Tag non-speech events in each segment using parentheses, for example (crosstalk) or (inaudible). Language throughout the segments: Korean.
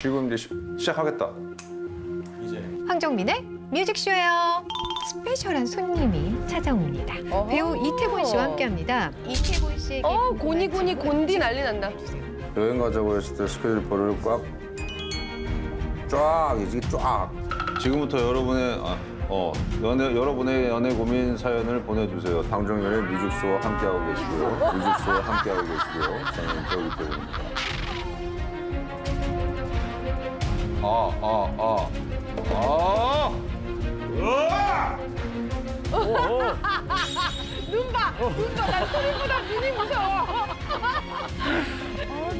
지금 이제 시, 시작하겠다. 황정민의 뮤직쇼예요. 스페셜한 손님이 찾아옵니다. 어허. 배우 이태곤 씨와 함께합니다. 이태곤 씨에게 어 고니고니 곤디 난리 난다. 여행 가자고 했을 때 스케줄표를 꽉 쫙, 이제 쫙. 지금부터 여러분의 아, 어 연애 여러분의 연애 고민 사연을 보내주세요. 당정연의 뮤직쇼와 함께하고 계시고요. 뮤직쇼와 함께하고 계시고요. 저는 배우 이태곤입니다. 아, 아, 아, 아. 눈 봐. 눈 봐. 난 소리보다 눈이 무서워.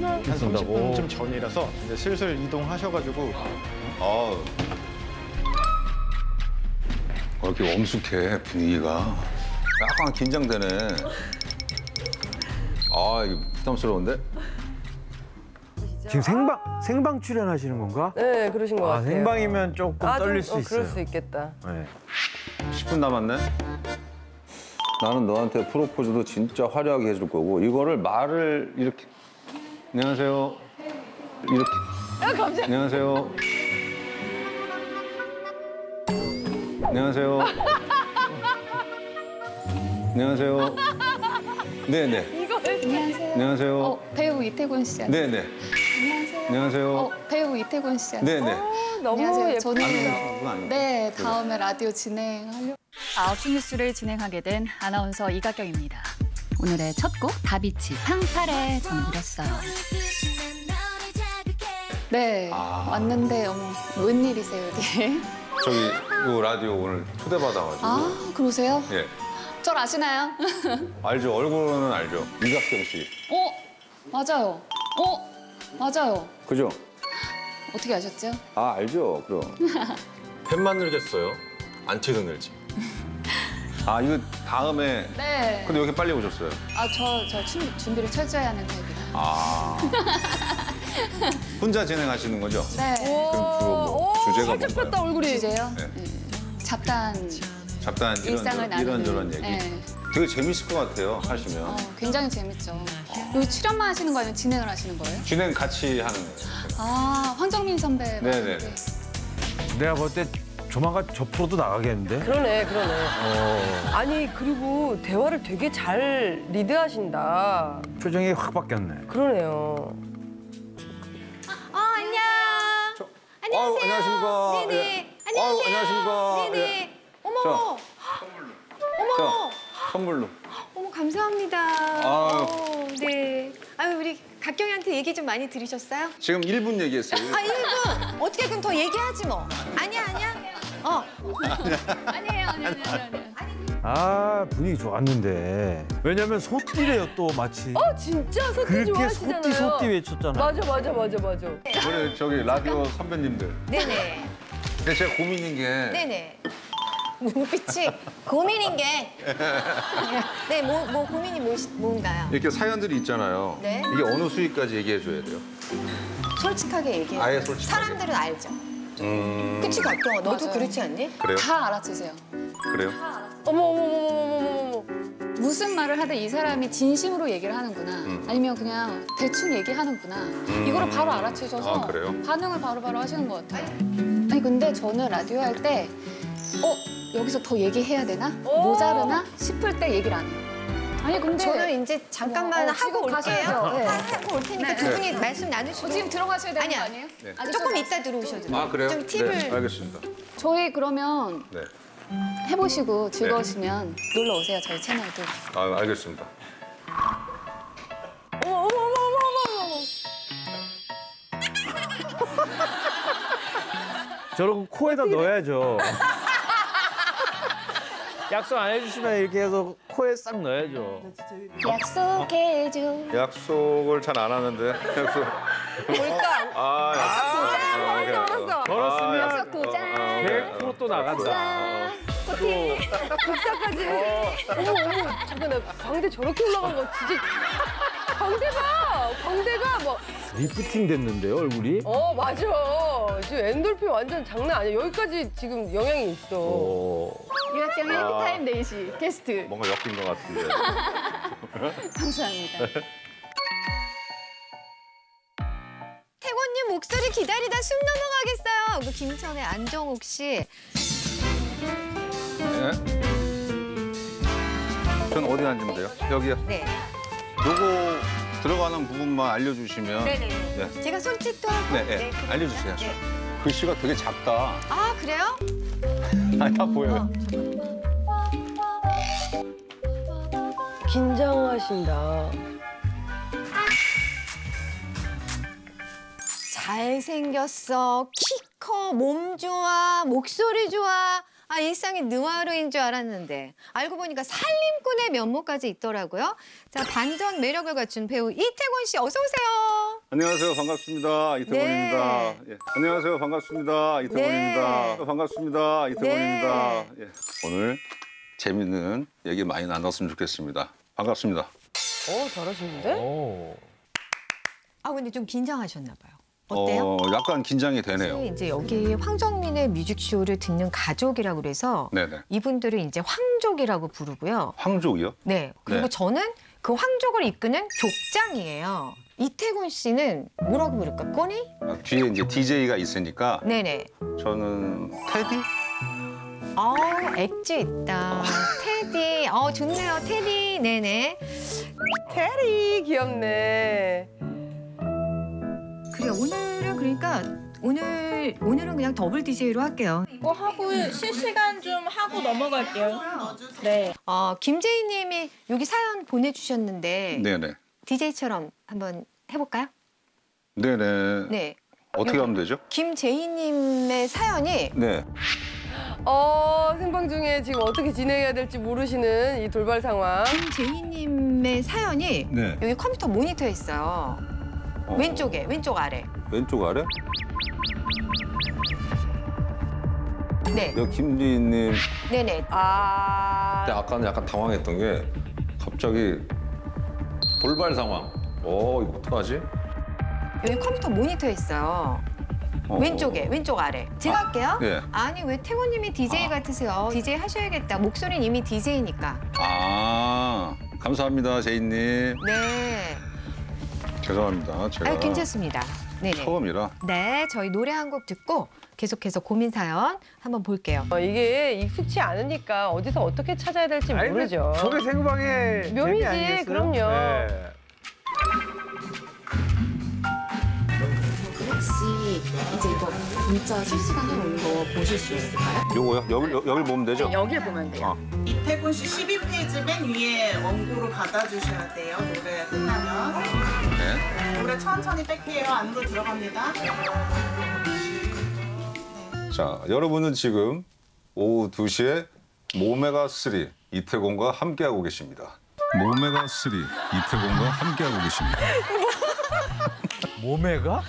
한 30분쯤 전이라서 이제 슬슬 이동하셔가지고. 아, 어, 이렇게 엄숙해 분위기가? 약간 긴장되네. 아, 이거 부담스러운데? 지금 생방 생방 출연하시는 건가? 네 그러신 것 아 같아요. 생방이면 조금 아, 좀, 떨릴 수 어, 있어요. 그럴 수 있겠다. 네. 10분 남았네. 나는 너한테 프로포즈도 진짜 화려하게 해줄 거고 이거를 말을 이렇게 안녕하세요. 이렇게 안녕하세요. 안녕하세요. 안녕하세요. 네네. 안녕하세요. 안녕하세요. 어, 배우 이태곤 씨. 네네. 안녕하세요. 어, 배우 이태곤 씨. 네네. 너무 안녕하세요. 예뻐. 저는 아니고. 네 다음에 라디오 진행하려. 9시 뉴스를 진행하게 된 아나운서 이가경입니다. 오늘의 첫 곡 다비치 팡파레 전해드렸어요. 네 아. 왔는데 어머 웬일이세요 여기? 저기 이 라디오 오늘 초대받아가지고. 아 그러세요? 예. 절 아시나요? 알죠. 얼굴은 알죠. 이각경 씨. 어 맞아요. 어 맞아요. 그죠? 어떻게 아셨죠? 아 알죠. 그럼. (laughs) 팬만 늘겠어요. 안 퇴근을지. 아 이거 다음에. 네. 근데 왜 이렇게 빨리 오셨어요? 아 저저 준비를 철저히 하는 타입이라. 아. (laughs) 혼자 진행하시는 거죠? 네. 그럼 주로 뭐 오, 주제가 살짝 뭔가요? 얼굴이. 주제요? 네. 네. 잡단 잡단 일상을 이런저런, 나누는. 이런 저런 얘기. 네. 되게 재밌을 것 같아요. 하시면. 어, 굉장히 재밌죠. 여기 출연만 하시는 거 아니면 진행을 하시는 거예요? 진행 같이 하는 거예요. 아, 황정민 선배. 네네. 말하는데. 내가 볼 때 조만간 저 프로도 나가겠는데. 그러네 그러네. 어, 아니 그리고 대화를 되게 잘 리드하신다. 표정이 확 바뀌었네. 그러네요. 어 안녕. 아유, 안녕하십니까. 네네. 예. 안녕하세요. 아유, 안녕하십니까. 네네. 예. 어머 자, 어머 자, 선물로. 어머 감사합니다. 아유. 어, 네. 아유 우리 각경이한테 얘기 좀 많이 들으셨어요? 지금 1분 얘기했어요. 아 1분 어떻게 그럼 더 얘기하지 뭐. 아니야 아니야. 어. 아니에요, 아니에요, 아니에요. 아 분위기 좋았는데. 왜냐면 소띠래요 또 마치. 어 진짜 소띠 그렇게 좋아하시잖아요. 소띠 소띠 외쳤잖아. 맞아 맞아 맞아 맞아. 우리 저기 라디오 선배님들. 네네. 근데 제가 고민인 게 네네. 눈빛이 고민인 게. 네, 뭐, 뭐 고민이 뭐, 뭔가요? 이렇게 사연들이 있잖아요. 네. 이게 어느 수위까지 얘기해 줘야 돼요? 솔직하게 얘기해. 아예 솔직하게. 사람들은 알죠. 음. 그치, 각경아? 너도 맞아요. 그렇지 않니? 그래요? 다 알아채세요. 그래요? 어머 어머 어머 어머 어머 어머. 무슨 말을 하든 이 사람이 진심으로 얘기를 하는구나. 음. 아니면 그냥 대충 얘기하는구나. 이거를 바로 알아채셔서 아, 그래요? 반응을 바로 바로 하시는 것 같아요. 아니, 근데 저는 라디오 할 때, 어, 여기서 더 얘기해야 되나? 오. 모자르나? 싶을 때 얘기를 안 해요. 아니, 근데. 저는 이제 잠깐만 어, 하고 올게요. 네. 하- 하고 올 테니까 네. 두 분이 말씀 나누시고. 어, 지금 들어가셔야 되는 아니야. 거 아니에요? 네. 아니, 조금 좀- 이따 들어오셔도 돼요. 아 그래요? 좀 팁을. 네, 알겠습니다. 저희 그러면 네. 해보시고 즐거우시면 놀러 오세요, 저희 채널도. 아 알겠습니다. 어머 어머 어머 어머 어머. 저런 거 코에다 넣어야죠. 약속 안 해주시면 이렇게 해서 코에 싹 넣어야죠. 약속해줘. 약속을 잘 안 하는데 약속. 뭘까? 아 약속. 알았어 알았어. 걸었으면 약속 도장. 100%또 나간다. 복사까지. 어머 어머 잠깐 나 광대 저렇게 올라간 거 진짜. 광대가 광대가 뭐. 리프팅 됐는데요 얼굴이? 어 맞아. 지금 엔돌핀 완전 장난 아니야. 여기까지 지금 영향이 있어. 어. 유학경 해피타임 4시 게스트. 뭔가 엮인 것 같은데. (laughs) 감사합니다. 태곤님 목소리 기다리다 숨 넘어가겠어요. 그 김천의 안정옥 씨. 네. 전 어디 앉으면 돼요? 여기요. 네. 요거 들어가는 부분만 알려주시면. 네네네. 네. 제가 손짓도 하고. 네, 네. 그리고- 알려주세요. 네. 글씨가 되게 작다. 아 그래요? 아, 다 보여요. 긴장하신다. 잘생겼어. 키 커, 몸 좋아, 목소리 좋아. 아, 일상이 느와르인 줄 알았는데 알고 보니까 살림꾼의 면모까지 있더라고요. 자, 반전 매력을 갖춘 배우 이태곤 씨 어서 오세요. 안녕하세요. 반갑습니다. 이태곤입니다. 네. 예. 안녕하세요. 반갑습니다. 이태곤입니다. 네. 반갑습니다. 이태곤입니다. 네. 예. 오늘 재밌는 얘기 많이 나눴으면 좋겠습니다. 반갑습니다. 어, 잘하시는데? 아, 근데 좀 긴장하셨나 봐요. 어때요? 어, 약간 긴장이 되네요. 이제 여기 황정민의 뮤직쇼를 듣는 가족이라고 그래서 네네. 이분들을 이제 황족이라고 부르고요. 황족이요? 네. 그리고 네. 저는 그 황족을 이끄는 족장이에요. 이태곤 씨는 뭐라고 부를까? 꼬니? 아, 뒤에 이제 DJ가 있으니까 네네. 저는 테디? 어, 엣지 있다. (laughs) 테디. 어, 좋네요. 테디. 네네. 테리 귀엽네. 그래, 오늘은 그러니까 오늘 오늘은 그냥 더블 DJ로 할게요. 이거 하고 실시간 좀 하고 넘어갈게요. 네. 어, 김재희 님이 여기 사연 보내 주셨는데 네 네. DJ처럼 한번 해 볼까요? 네 네. 네. 어떻게 하면 되죠? 김재희 님의 사연이 네. 어, 생방 중에 지금 어떻게 진행해야 될지 모르시는 이 돌발 상황. 김재희 님의 사연이 네. 여기 컴퓨터 모니터에 있어요. 어, 왼쪽에, 왼쪽 아래. 왼쪽 아래? 네. 여기 김지희님. 네네. 아, 근데 아까는 약간 당황했던 게 갑자기 돌발 상황. 어, 이거 어떡하지? 여기 컴퓨터 모니터에 있어요. 어. 왼쪽에, 왼쪽 아래. 제가 할게요. 네. 아니 왜 태곤님이 DJ 아. 같으세요? DJ 하셔야겠다. 목소리는 이미 DJ니까. 아, 감사합니다, 제이님. 네. 죄송합니다. 제가 아 괜찮습니다. 네네. 처음이라. 네, 저희 노래 한 곡 듣고 계속해서 고민 사연 한번 볼게요. 어, 이게 익숙치 않으니까 어디서 어떻게 찾아야 될지 모르죠. 저게 생방의 묘미지, 재미 아니겠어요? 그럼요. 네. 혹시 이제 이거 문자 실시간으로 오는 거 보실 수 있을까요? 요거요? 여기 여기 보면 되죠? 여길 보면 돼요. 이태곤 씨 12페이지 맨 위에 원고를 받아주셔야 돼요. 노래 끝나면. 네. 노래 천천히 뺄게요. 안으로 들어갑니다. 자, 여러분은 지금 오후 2시에 모메가 3 이태곤과 함께하고 계십니다. 모메가 3 이태곤과 함께하고 계십니다. 몸매가?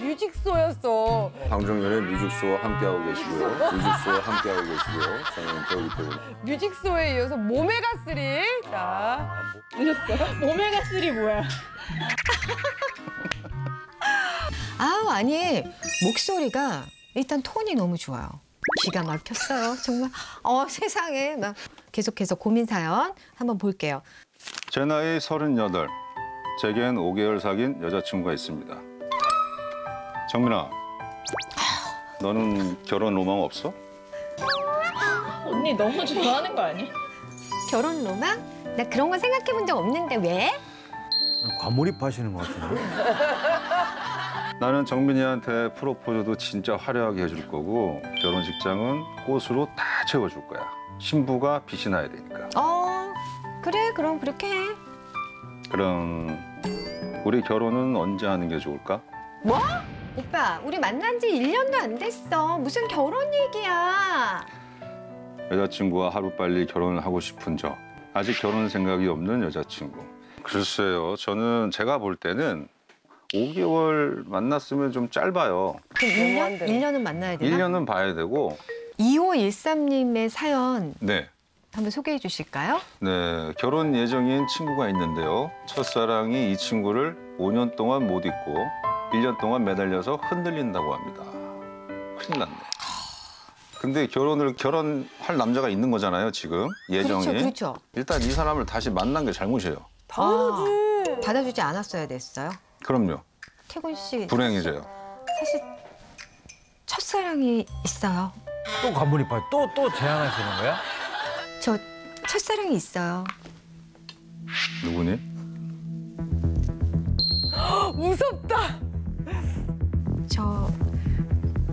뮤직소였어. 방종현의 뮤직쇼와 함께하고 계시고요. 뮤직쇼와 함께하고 계시고요. 저는 배우 이태곤. 뮤직소에 이어서 모메가3. 자, 오메가 3 뭐야? 아우 아니 목소리가 일단 톤이 너무 좋아요. 기가 막혔어요. 정말 어 세상에 막 계속해서 고민 사연 한번 볼게요. 제 나이 38. 제겐 5개월 사귄 여자친구가 있습니다. 정민아, 너는 결혼 로망 없어? 언니 너무 좋아하는 거 아니야? 결혼 로망? 나 그런 거 생각해 본 적 없는데 왜? 과몰입 하시는 것 같은데. (laughs) 나는 정민이한테 프로포즈도 진짜 화려하게 해줄 거고 결혼식장은 꽃으로 다 채워줄 거야. 신부가 빛이 나야 되니까. 어 그래 그럼 그렇게 해. 그럼 우리 결혼은 언제 하는 게 좋을까? 뭐? 오빠 우리 만난 지 1년도 안 됐어. 무슨 결혼 얘기야. 여자친구와 하루빨리 결혼을 하고 싶은 저. 아직 결혼 생각이 없는 여자친구. 글쎄요. 저는 제가 볼 때는 5개월 만났으면 좀 짧아요. 그럼 1년? 너무한데. 1년은 만나야 되나? 1년은 봐야 되고 2513님의 사연 네. 한번 소개해 주실까요? 네, 결혼 예정인 친구가 있는데요. 첫사랑이 이 친구를 5년 동안 못 잊고 1년 동안 매달려서 흔들린다고 합니다. 큰일 났네. 근데 결혼을 결혼할 남자가 있는 거잖아요, 지금 예정이. 그렇죠, 그렇죠. 일단 이 사람을 다시 만난 게 잘못이에요. 당연하지. 받아주지 않았어야 됐어요. 그럼요. 태곤 씨 불행이세요. 사실 첫사랑이 있어요. 또 관문이파 또또 제안하시는 거야? 저 첫사랑이 있어요. 누구니? (gasps) 무섭다. 저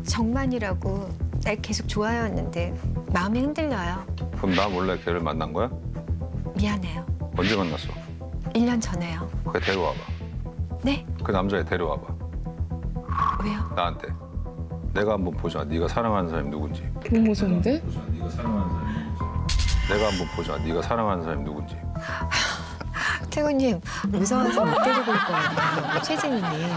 정만이라고 날 계속 좋아해왔는데 마음이 흔들려요. 그럼 나 몰래 걔를 만난 거야? 미안해요. 언제 만났어? 1년 전에요. 걔 데려와봐. 네? 그 남자애 데려와봐. 왜요? 나한테. 내가 한번 보자. 네가 사랑하는 사람이 누군지. 너무 무서운데? 네가 사랑하는 사람이 누군지. 내가 한번 보자. 네가 사랑하는 사람이 누군지. 태곤님 무서워서 못 데리고 올 거예요. 최진희님.